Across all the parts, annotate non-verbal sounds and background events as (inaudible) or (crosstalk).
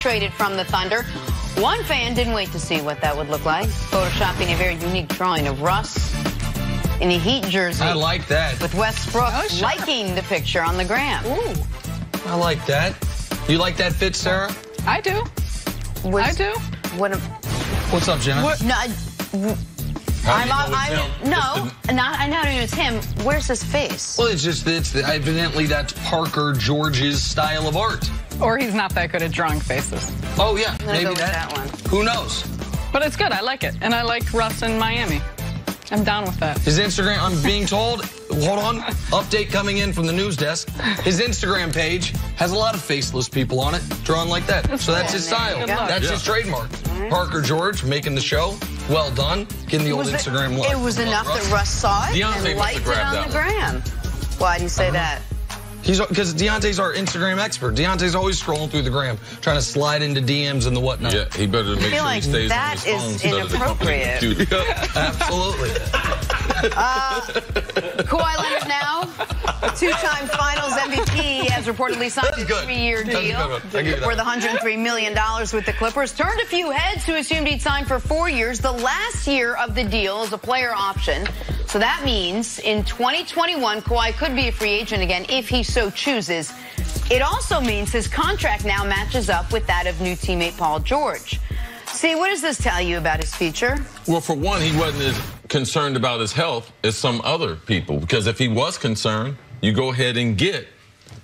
traded from the Thunder. One fan didn't wait to see what that would look like, photoshopping a very unique drawing of Russ in a Heat jersey. I like that. With Westbrook Oh, sure. liking the picture on the gram. Ooh, I like that. You like that fit, Sarah? I do. Was- I do. What? A, What's up, Jenna? What- no, I- How do I'm, you know I'm, it's him? no, It's not. I know it's him. Where's his face? Well, it's just it's evidently that's Parker George's style of art. (laughs) Or he's not that good at drawing faces. Oh yeah, I'm maybe go with that. that one. Who knows? But it's good. I like it. And I like Russ in Miami. I'm down with that. His Instagram, I'm being told, hold on, (laughs) update coming in from the news desk. His Instagram page has a lot of faceless people on it, drawn like that. so that's his style. That's Yeah. his trademark. Parker George making the show. Well done. Getting the old it- Instagram look. It was enough that Russ saw it Deontay and must liked it on the gram. Why do you say uh-huh. that? He's because Deontay's our Instagram expert. Deontay's always scrolling through the gram, trying to slide into DMs and the whatnot. Yeah, he better make sure like he stays that on his phone is instead of the company inappropriate. computer. Absolutely. Uh, Kawhi Leonard now, two-time Finals MVP, has reportedly signed a three-year deal good one. I give you that. worth 103 million dollars with the Clippers. Turned a few heads who assumed he'd sign for four years. The last year of the deal is a player option, so that means in 2021 Kawhi could be a free agent again if he so chooses. It also means his contract now matches up with that of new teammate Paul George. See, what does this tell you about his future? Well, for one, he wasn't as concerned about his health as some other people. Because if he was concerned, you go ahead and get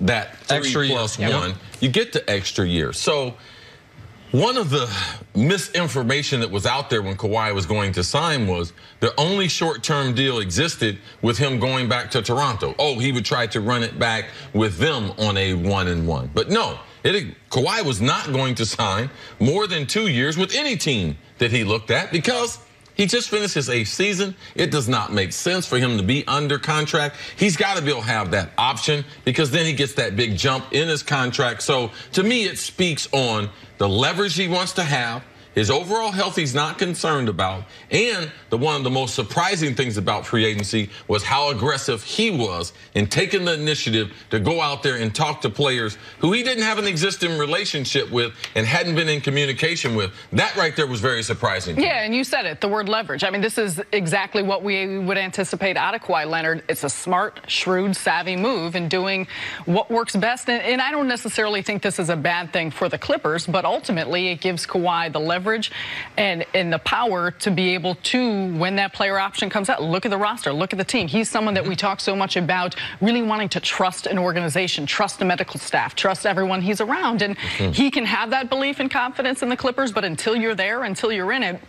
that three Extra year. plus Yep. one. You get the extra year. So one of the misinformation that was out there when Kawhi was going to sign was the only short-term deal existed with him going back to Toronto. Oh, he would try to run it back with them on a one and one. But no, it, Kawhi was not going to sign more than two years with any team that he looked at because he just finished his eighth season. It does not make sense for him to be under contract. He's got to be able to have that option because then he gets that big jump in his contract. So to me, it speaks on the leverage he wants to have. His overall health he's not concerned about. And the one of the most surprising things about free agency was how aggressive he was in taking the initiative to go out there and talk to players who he didn't have an existing relationship with and hadn't been in communication with. That right there was very surprising. Yeah, and you said it, the word leverage. I mean, this is exactly what we would anticipate out of Kawhi Leonard. It's a smart, shrewd, savvy move in doing what works best. And, I don't necessarily think this is a bad thing for the Clippers, but ultimately it gives Kawhi the leverage and, and the power to be able to, when that player option comes out, look at the roster, look at the team. He's someone that we mm-hmm. talk so much about really wanting to trust an organization, trust the medical staff, trust everyone he's around. And he can have that belief and confidence in the Clippers, but until you're there, until you're in it,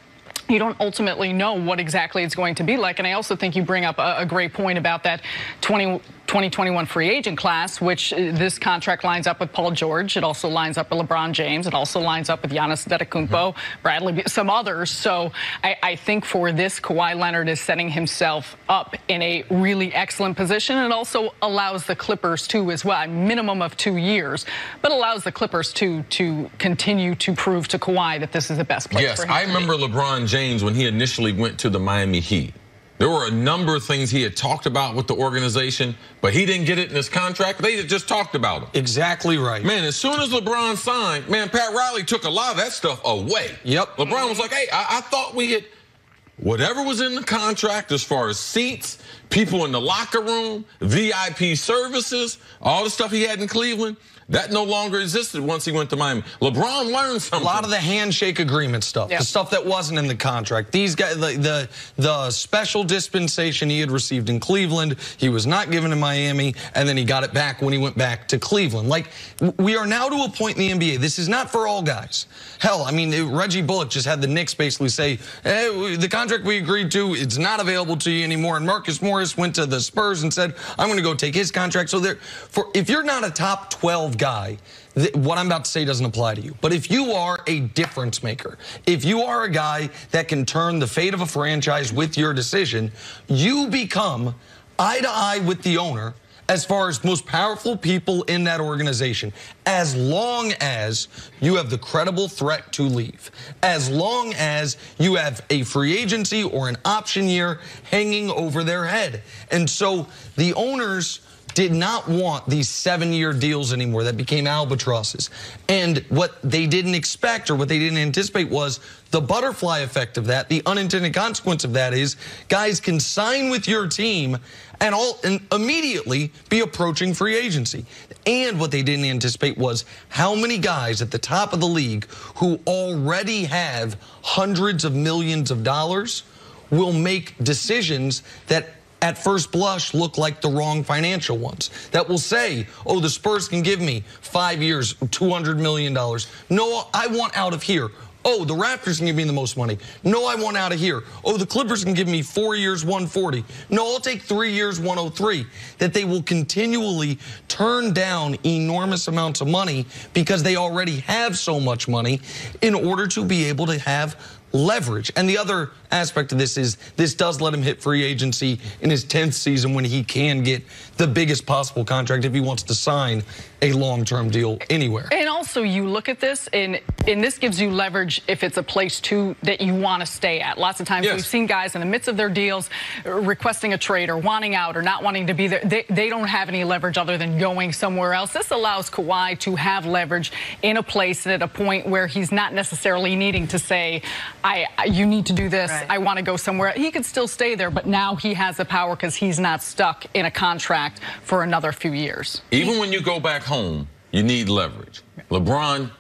you don't ultimately know what exactly it's going to be like. And I also think you bring up a, a great point about that 20, 2021 free agent class, which uh, this contract lines up with Paul George. It also lines up with LeBron James. It also lines up with Giannis Antetokounmpo, Bradley, some others. So I, I think for this, Kawhi Leonard is setting himself up in a really excellent position. It also allows the Clippers to, as well, a minimum of two years, but allows the Clippers to to continue to prove to Kawhi that this is the best place Yes, for him. I remember LeBron James when he initially went to the Miami Heat. There were a number of things he had talked about with the organization, but he didn't get it in his contract. They had just talked about him. Exactly right. Man, as soon as LeBron signed, man, Pat Riley took a lot of that stuff away. Yep. LeBron was like, hey, I, I thought we had whatever was in the contract as far as seats, people in the locker room, VIP services, all the stuff he had in Cleveland. That no longer existed once he went to Miami. LeBron learned A lot of the handshake agreement stuff, Yeah. the stuff that wasn't in the contract. These guys, the, the the special dispensation he had received in Cleveland, he was not given in Miami, and then he got it back when he went back to Cleveland. Like we are now to a point in the NBA. This is not for all guys. Hell, I mean Reggie Bullock just had the Knicks basically say, hey, the contract we agreed to, it's not available to you anymore. And Marcus Morris went to the Spurs and said, I'm going to go take his contract. So there, for if you're not a top 12 guy what I'm about to say doesn't apply to you. But if you are a difference maker, if you are a guy that can turn the fate of a franchise with your decision, you become eye to eye with the owner as far as most powerful people in that organization, as long as you have the credible threat to leave, as long as you have a free agency or an option year hanging over their head. And so the owners did not want these seven year deals anymore that became albatrosses. And what they didn't expect or what they didn't anticipate was the butterfly effect of that, the unintended consequence of that is guys can sign with your team and all and immediately be approaching free agency. And what they didn't anticipate was how many guys at the top of the league who already have hundreds of millions of dollars will make decisions that at first blush look like the wrong financial ones. That will say, oh, the Spurs can give me five years, $200 million. No, I want out of here. Oh, the Raptors can give me the most money. No, I want out of here. Oh, the Clippers can give me four years, 140. No, I'll take three years, 103. That they will continually turn down enormous amounts of money because they already have so much money in order to be able to have leverage. And the other aspect of this is this does let him hit free agency in his 10th season when he can get the biggest possible contract if he wants to sign a long-term deal anywhere. And also you look at this and and this gives you leverage if it's a place too that you want to stay at. Lots of times yes. we've seen guys in the midst of their deals requesting a trade or wanting out or not wanting to be there. They, they don't have any leverage other than going somewhere else. This allows Kawhi to have leverage in a place and at a point where he's not necessarily needing to say, I you need to do this. Right. I want to go somewhere. He could still stay there, but now he has the power because he's not stuck in a contract for another few years. Even when you go back home, you need leverage. LeBron,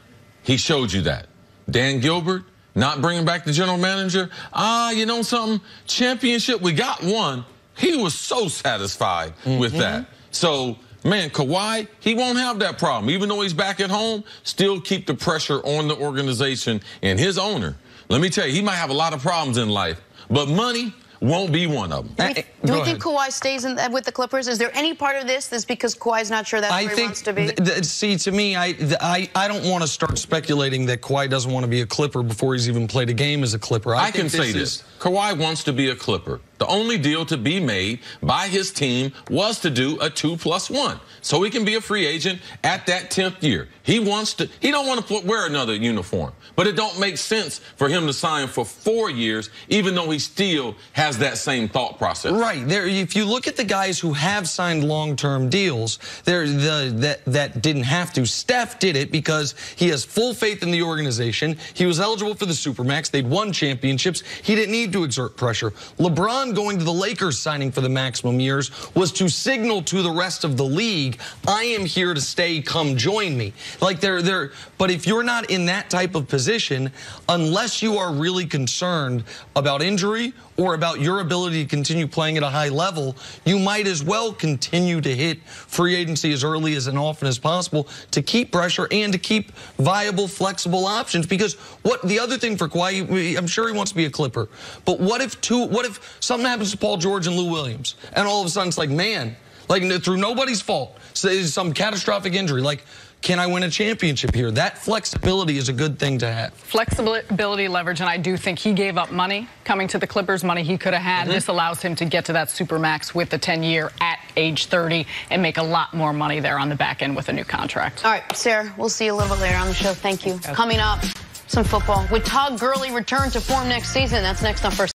he showed you that. Dan Gilbert, not bringing back the general manager. Ah, you know something? Championship, we got one. He was so satisfied mm-hmm. with that. So, man, Kawhi, he won't have that problem. Even though he's back at home, still keep the pressure on the organization and his owner. Let me tell you, he might have a lot of problems in life, but money, won't be one of them. Do we, uh, eh, do we think Kawhi stays in, uh, with the Clippers? Is there any part of this that's because Kawhi's not sure that's I where think, he wants to be? Th- see, to me, I, I I don't want to start speculating that Kawhi doesn't want to be a Clipper before he's even played a game as a Clipper. I, I can say this. Kawhi wants to be a Clipper. The only deal to be made by his team was to do a two plus one, so he can be a free agent at that tenth year. He wants to. He don't want to wear another uniform, but it don't make sense for him to sign for four years, even though he still has that same thought process. Right there. If you look at the guys who have signed long-term deals, there the that that didn't have to. Steph did it because he has full faith in the organization. He was eligible for the supermax. They'd won championships. He didn't need to exert pressure. LeBron going to the Lakers signing for the maximum years was to signal to the rest of the league, I am here to stay, come join me. Like they're they're but if you're not in that type of position, unless you are really concerned about injury or about your ability to continue playing at a high level, you might as well continue to hit free agency as early as and often as possible to keep pressure and to keep viable, flexible options. Because what the other thing for Kawhi, I'm sure he wants to be a Clipper, but what if two? What if something happens to Paul George and Lou Williams, and all of a sudden it's like, man, like through nobody's fault, so some catastrophic injury, like can I win a championship here? That flexibility is a good thing to have. Flexibility, leverage, and I do think he gave up money coming to the Clippers, money he could have had. Mm-hmm. This allows him to get to that supermax with the 10 year at age 30 and make a lot more money there on the back end with a new contract. All right, Sarah, we'll see you a little bit later on the show. Thank you. Okay. Coming up, some football. Would Todd Gurley return to form next season? That's next on First.